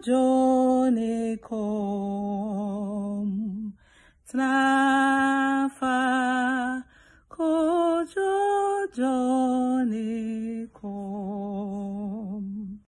kojonekom. Tnafa kojojonekom